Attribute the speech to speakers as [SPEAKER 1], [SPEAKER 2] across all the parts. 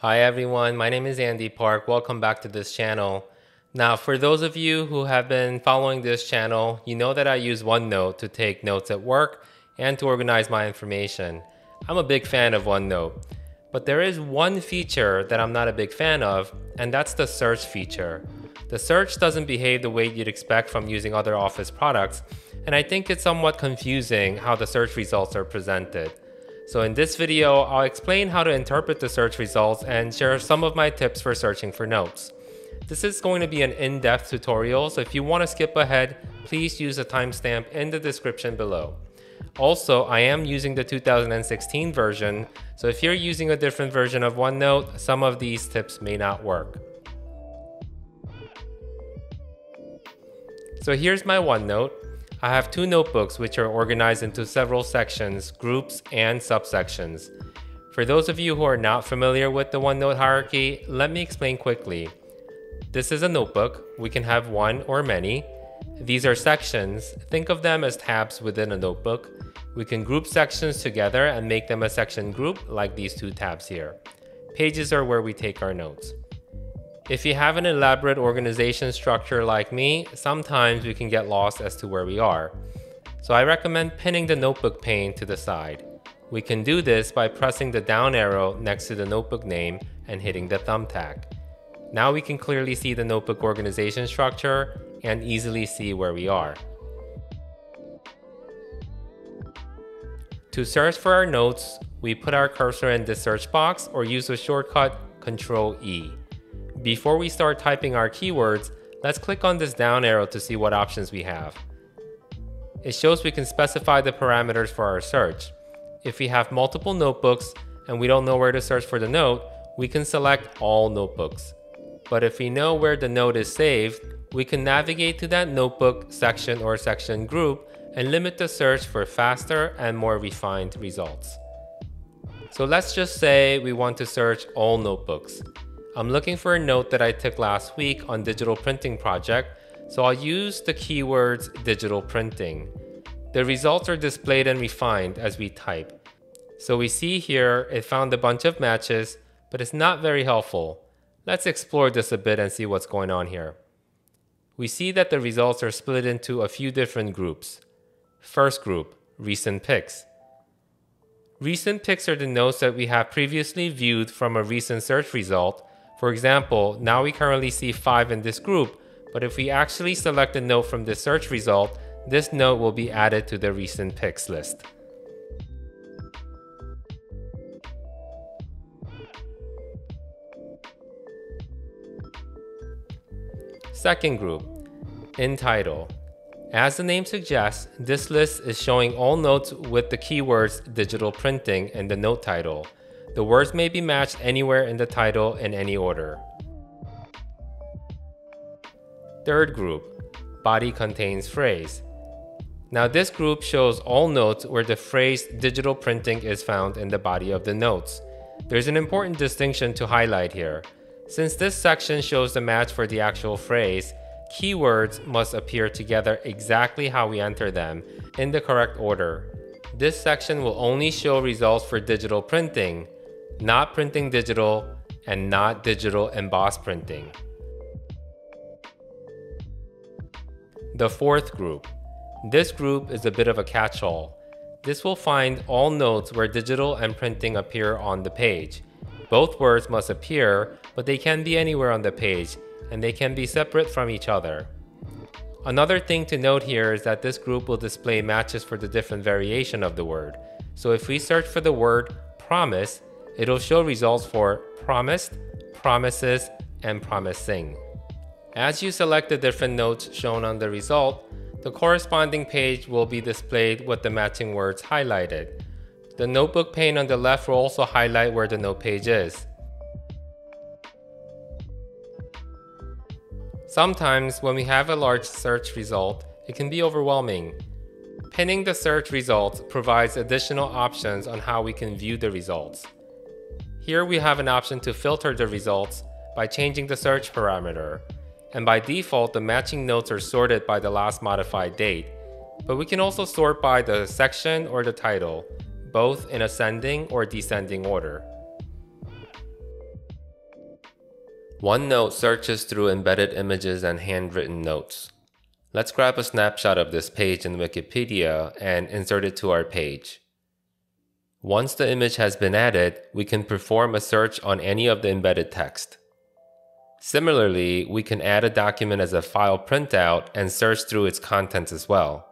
[SPEAKER 1] Hi everyone, my name is Andy Park. Welcome back to this channel. Now, for those of you who have been following this channel, you know that I use OneNote to take notes at work and to organize my information. I'm a big fan of OneNote, but there is one feature that I'm not a big fan of, and that's the search feature. The search doesn't behave the way you'd expect from using other Office products, and I think it's somewhat confusing how the search results are presented. So in this video, I'll explain how to interpret the search results and share some of my tips for searching for notes. This is going to be an in-depth tutorial, so if you want to skip ahead, please use the timestamp in the description below. Also, I am using the 2016 version, so if you're using a different version of OneNote, some of these tips may not work. So here's my OneNote. I have two notebooks which are organized into several sections, groups, and subsections. For those of you who are not familiar with the OneNote hierarchy, let me explain quickly. This is a notebook. We can have one or many. These are sections. Think of them as tabs within a notebook. We can group sections together and make them a section group like these two tabs here. Pages are where we take our notes. If you have an elaborate organization structure like me, sometimes we can get lost as to where we are. So I recommend pinning the notebook pane to the side. We can do this by pressing the down arrow next to the notebook name and hitting the thumbtack. Now we can clearly see the notebook organization structure and easily see where we are. To search for our notes, we put our cursor in the search box or use the shortcut Ctrl E. Before we start typing our keywords, let's click on this down arrow to see what options we have. It shows we can specify the parameters for our search. If we have multiple notebooks and we don't know where to search for the note, we can select all notebooks. But if we know where the note is saved, we can navigate to that notebook section or section group and limit the search for faster and more refined results. So let's just say we want to search all notebooks. I'm looking for a note that I took last week on digital printing project, so I'll use the keywords digital printing. The results are displayed and refined as we type. So we see here it found a bunch of matches, but it's not very helpful. Let's explore this a bit and see what's going on here. We see that the results are split into a few different groups. First group, recent picks. Recent picks are the notes that we have previously viewed from a recent search result for example, now we currently see 5 in this group, but if we actually select a note from this search result, this note will be added to the recent picks list. Second group, in title. As the name suggests, this list is showing all notes with the keywords digital printing in the note title. The words may be matched anywhere in the title in any order. Third group, body contains phrase. Now this group shows all notes where the phrase digital printing is found in the body of the notes. There's an important distinction to highlight here. Since this section shows the match for the actual phrase, keywords must appear together exactly how we enter them, in the correct order. This section will only show results for digital printing, not printing digital, and not digital emboss printing. The fourth group. This group is a bit of a catch-all. This will find all notes where digital and printing appear on the page. Both words must appear, but they can be anywhere on the page, and they can be separate from each other. Another thing to note here is that this group will display matches for the different variation of the word. So if we search for the word promise, it'll show results for promised, promises, and promising. As you select the different notes shown on the result, the corresponding page will be displayed with the matching words highlighted. The notebook pane on the left will also highlight where the note page is. Sometimes when we have a large search result, it can be overwhelming. Pinning the search results provides additional options on how we can view the results. Here we have an option to filter the results by changing the search parameter. And by default, the matching notes are sorted by the last modified date. But we can also sort by the section or the title, both in ascending or descending order. OneNote searches through embedded images and handwritten notes. Let's grab a snapshot of this page in Wikipedia and insert it to our page. Once the image has been added, we can perform a search on any of the embedded text. Similarly, we can add a document as a file printout and search through its contents as well.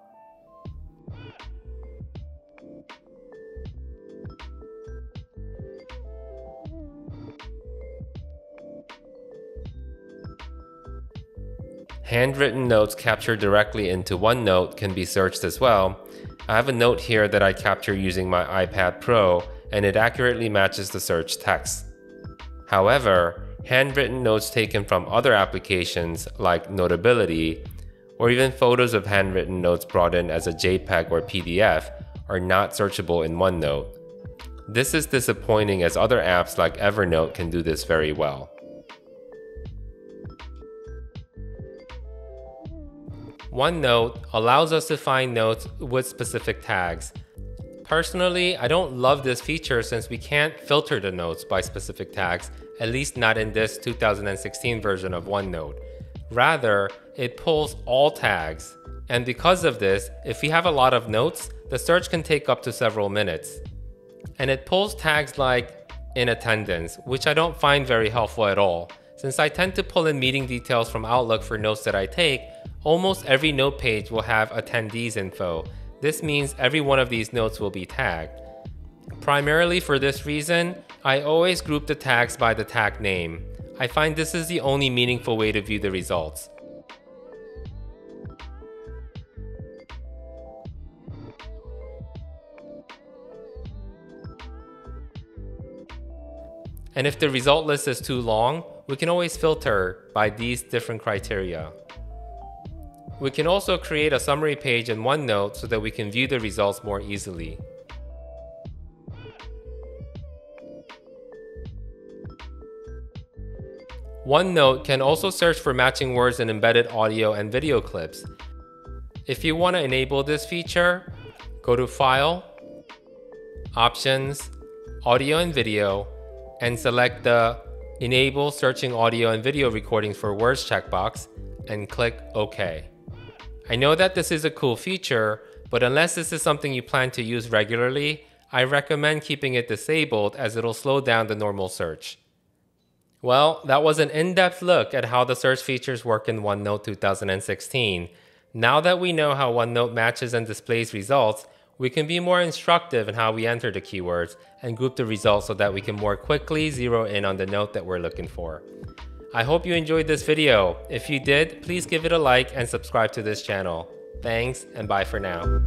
[SPEAKER 1] Handwritten notes captured directly into OneNote can be searched as well. I have a note here that I captured using my iPad Pro and it accurately matches the search text. However, handwritten notes taken from other applications like Notability, or even photos of handwritten notes brought in as a JPEG or PDF are not searchable in OneNote. This is disappointing as other apps like Evernote can do this very well. OneNote allows us to find notes with specific tags. Personally, I don't love this feature since we can't filter the notes by specific tags, at least not in this 2016 version of OneNote. Rather, it pulls all tags. And because of this, if we have a lot of notes, the search can take up to several minutes. And it pulls tags like in attendance, which I don't find very helpful at all. Since I tend to pull in meeting details from Outlook for notes that I take, almost every note page will have attendees info. This means every one of these notes will be tagged. Primarily for this reason, I always group the tags by the tag name. I find this is the only meaningful way to view the results. And if the result list is too long, we can always filter by these different criteria. We can also create a summary page in OneNote so that we can view the results more easily. OneNote can also search for matching words in embedded audio and video clips. If you want to enable this feature, go to File, Options, Audio and Video, and select the Enable Searching Audio and Video Recordings for Words checkbox and click OK. I know that this is a cool feature, but unless this is something you plan to use regularly, I recommend keeping it disabled as it'll slow down the normal search. Well, that was an in-depth look at how the search features work in OneNote 2016. Now that we know how OneNote matches and displays results, we can be more instructive in how we enter the keywords and group the results so that we can more quickly zero in on the note that we're looking for. I hope you enjoyed this video. If you did, please give it a like and subscribe to this channel. Thanks and bye for now.